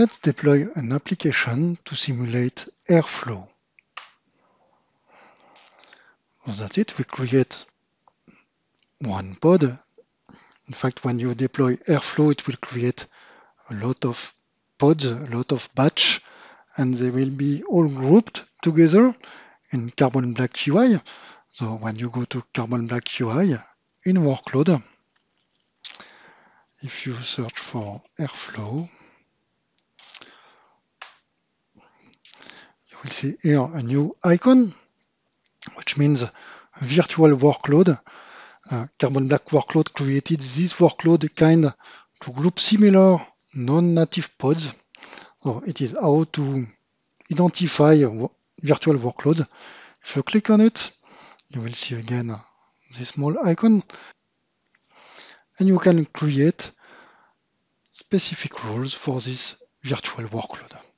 Let's deploy an application to simulate airflow. So that's it. We create one pod. In fact, when you deploy airflow, it will create a lot of pods, a lot of batch, and they will be all grouped together in Carbon Black UI. So when you go to Carbon Black UI in workload, if you search for airflow, will see here a new icon, which means virtual workload. Uh, Carbon Black workload created this workload kind to group similar non-native pods. So it is how to identify virtual workloads. If you click on it, you will see again this small icon. And you can create specific rules for this virtual workload.